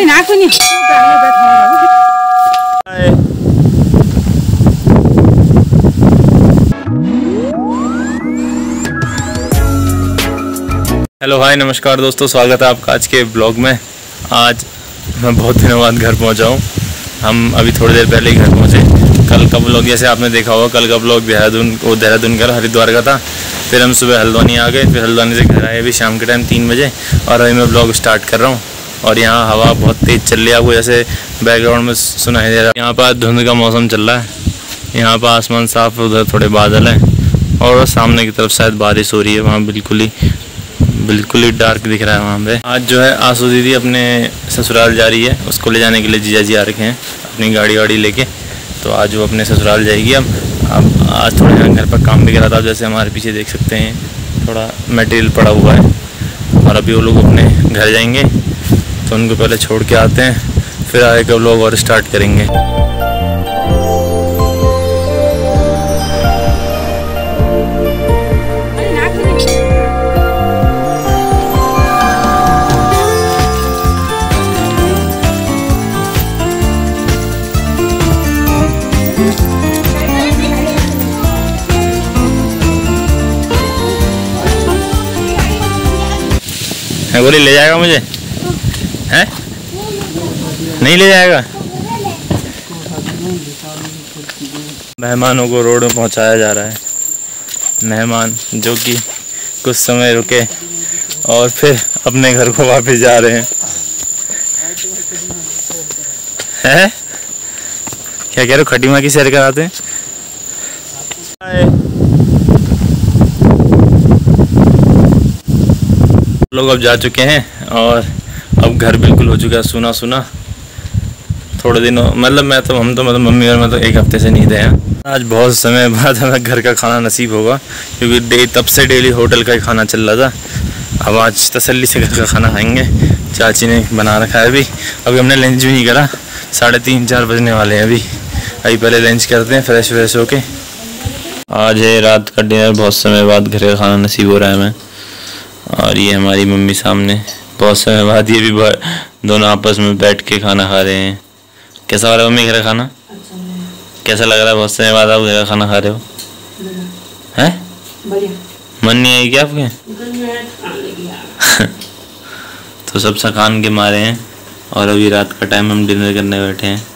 गाडी नाको नि hello hi नमस्कार दोस्तों, स्वागत है आपका आज के ब्लॉग में। आज मैं बहुत दिनों बाद घर पहुँचा हूँ। हम अभी थोड़ी देर पहले ही घर पहुँचे। कल का ब्लॉग जैसे आपने देखा होगा, कल का ब्लॉग देहरादून वो देहरादून का हरिद्वार का था। फिर हम सुबह हल्द्वानी आ गए, फिर हल्द्वानी से घर आए अभी शाम के टाइम तीन बजे। और अभी मैं ब्लॉग स्टार्ट कर रहा हूँ। और यहाँ हवा बहुत तेज़ चल रही है। आपको जैसे बैकग्राउंड में सुनाई दे रहा है। यहाँ पर धुंध का मौसम चल रहा है। यहाँ पर आसमान साफ़, उधर थोड़े बादल हैं। और सामने की तरफ़ शायद बारिश हो रही है। वहाँ बिल्कुल ही बिल्कुल ही डार्क दिख रहा है वहाँ पे। आज जो है आँसू दीदी अपने ससुराल जा रही है। उसको ले जाने के लिए जीजा जी आ रखे हैं। अपनी गाड़ी वाड़ी लेके। तो आज वो अपने ससुराल जाएगी। अब अब आज थोड़ा यहाँ घर पर काम भी करा था। जैसे हमारे पीछे देख सकते हैं। थोड़ा मटेरियल पड़ा हुआ है। और अभी वो लोग अपने घर जाएँगे। तो उनको पहले छोड़ के आते हैं, फिर का लोग और स्टार्ट करेंगे। बोली, ले जाएगा मुझे? हैं? नहीं ले जाएगा? मेहमानों को रोड में पहुँचाया जा रहा है। मेहमान जो कि कुछ समय रुके और फिर अपने घर को वापस जा रहे हैं। हैं? क्या कह रहे हो? खटी माँ की सैर कराते हैं? लोग अब जा चुके हैं और अब घर बिल्कुल हो चुका है, सुना सुना। थोड़े दिनों मतलब मैं तो हम तो मतलब मम्मी और मैं तो एक हफ़्ते से नहीं हैं। आज बहुत समय बाद हमें घर का खाना नसीब होगा, क्योंकि डे, तब से डेली होटल का ही खाना चल रहा था। अब आज तसल्ली से घर का खाना खाएँगे। चाची ने बना रखा है अभी। अभी हमने लंच भी नहीं करा। साढ़े तीन, चार बजने वाले हैं अभी। अभी पहले लंच करते हैं, फ्रेश व्रेश होके। आज है रात का डिनर। बहुत समय बाद घर का खाना नसीब हो रहा है हमें। और ये हमारी मम्मी सामने। बहुत समय बाद ये भी दोनों आपस में बैठ के खाना खा रहे हैं। कैसा हो रहा है मम्मी घर का खाना? कैसा लग रहा है? बहुत समय बाद आप घर खाना खा रहे हो। हैं? मन नहीं आई क्या आपके? तो सब सकान के मारे हैं। और अभी रात का टाइम हम डिनर करने बैठे हैं।